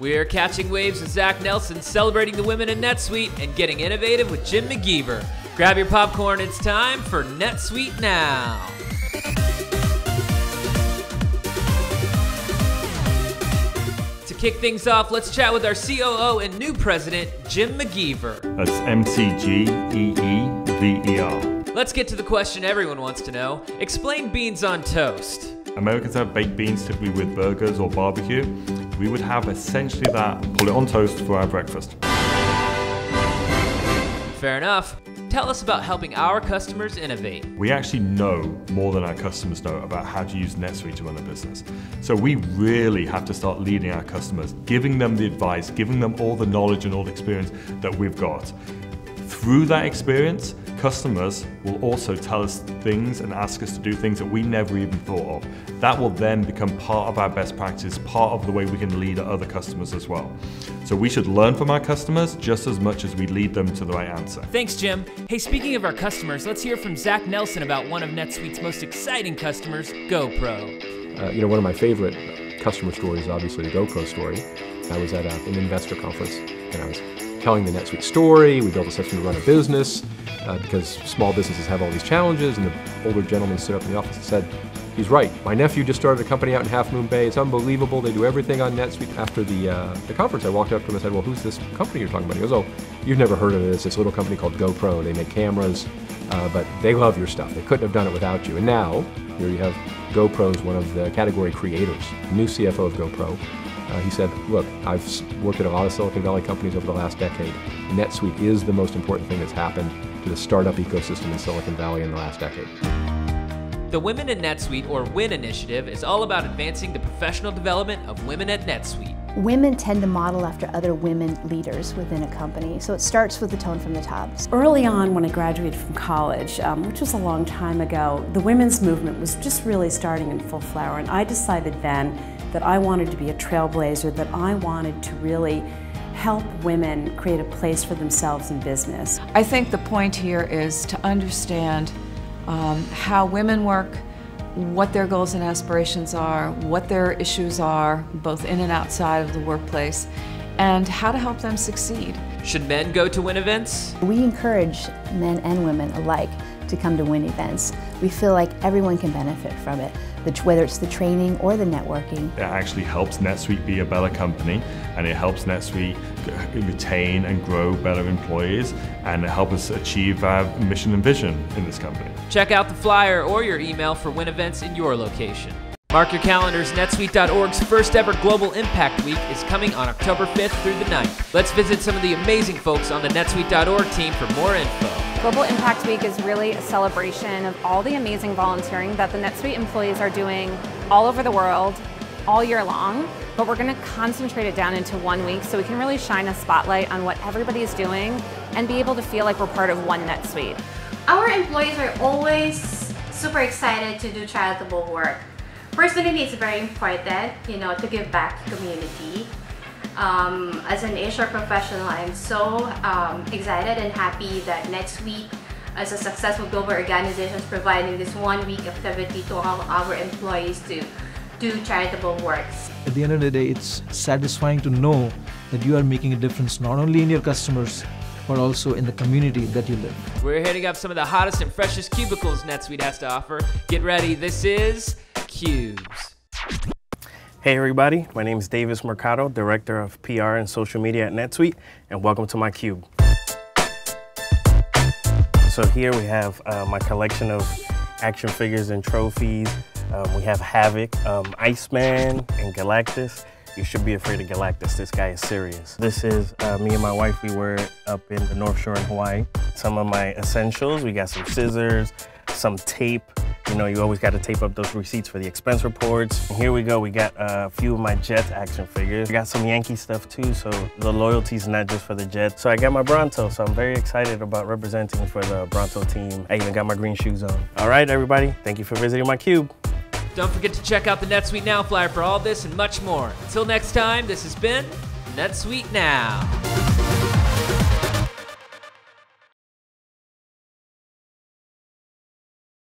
We're catching waves with Zach Nelson, celebrating the women in NetSuite, and getting innovative with Jim McGeever. Grab your popcorn, it's time for NetSuite Now. To kick things off, let's chat with our COO and new president, Jim McGeever. That's M C G E E V E R. Let's get to the question everyone wants to know. Explain beans on toast. Americans have baked beans typically with burgers or barbecue. We would have essentially that, pull it on toast for our breakfast. Fair enough. Tell us about helping our customers innovate. We actually know more than our customers know about how to use NetSuite to run a business. So we really have to start leading our customers, giving them the advice, giving them all the knowledge and all the experience that we've got. Through that experience, customers will also tell us things and ask us to do things that we never even thought of. That will then become part of our best practice, part of the way we can lead other customers as well. So we should learn from our customers just as much as we lead them to the right answer. Thanks, Jim. Hey, speaking of our customers, let's hear from Zach Nelson about one of NetSuite's most exciting customers, GoPro. Uh, you know, one of my favorite customer stories obviously the GoPro story. I was at a, an investor conference and I was telling the NetSuite story. We built a system to run a business uh, because small businesses have all these challenges. And the older gentleman stood up in the office and said, he's right. My nephew just started a company out in Half Moon Bay. It's unbelievable. They do everything on NetSuite. After the, uh, the conference, I walked up to him and said, well, who's this company you're talking about? He goes, oh, you've never heard of this. This little company called GoPro. They make cameras, uh, but they love your stuff. They couldn't have done it without you. And now, here you have GoPro's one of the category creators, new CFO of GoPro. Uh, he said, look, I've worked at a lot of Silicon Valley companies over the last decade. NetSuite is the most important thing that's happened to the startup ecosystem in Silicon Valley in the last decade. The Women in NetSuite, or WIN initiative, is all about advancing the professional development of women at NetSuite. Women tend to model after other women leaders within a company, so it starts with the tone from the top. Early on when I graduated from college, um, which was a long time ago, the women's movement was just really starting in full flower, and I decided then that I wanted to be a trailblazer, that I wanted to really help women create a place for themselves in business. I think the point here is to understand um, how women work, what their goals and aspirations are, what their issues are, both in and outside of the workplace, and how to help them succeed. Should men go to WIN events? We encourage men and women alike to come to WIN events. We feel like everyone can benefit from it, whether it's the training or the networking. It actually helps NetSuite be a better company and it helps NetSuite retain and grow better employees and help us achieve our mission and vision in this company. Check out the flyer or your email for WIN events in your location. Mark your calendars, netsuite.org's first ever Global Impact Week is coming on October 5th through the 9th. Let's visit some of the amazing folks on the netsuite.org team for more info. Global Impact Week is really a celebration of all the amazing volunteering that the NetSuite employees are doing all over the world, all year long, but we're going to concentrate it down into one week so we can really shine a spotlight on what everybody is doing and be able to feel like we're part of one NetSuite. Our employees are always super excited to do charitable work. Personally, it's very important, you know, to give back to community. Um, as an HR professional, I'm so um, excited and happy that NetSuite, as a successful global organization, is providing this one-week activity to all our employees to do charitable works. At the end of the day, it's satisfying to know that you are making a difference not only in your customers, but also in the community that you live. We're hitting up some of the hottest and freshest cubicles NetSuite has to offer. Get ready, this is Cubes. Hey everybody, my name is Davis Mercado, Director of PR and Social Media at NetSuite, and welcome to my Cube. So here we have uh, my collection of action figures and trophies. Um, we have Havoc, um, Iceman, and Galactus. You should be afraid of Galactus, this guy is serious. This is uh, me and my wife, we were up in the North Shore in Hawaii. Some of my essentials, we got some scissors, some tape, you know, you always got to tape up those receipts for the expense reports. And here we go, we got uh, a few of my Jets action figures. We got some Yankee stuff too, so the loyalty's not just for the Jets. So I got my Bronto, so I'm very excited about representing for the Bronto team. I even got my green shoes on. All right, everybody, thank you for visiting my cube. Don't forget to check out the NetSuite Now flyer for all this and much more. Until next time, this has been NetSuite Now.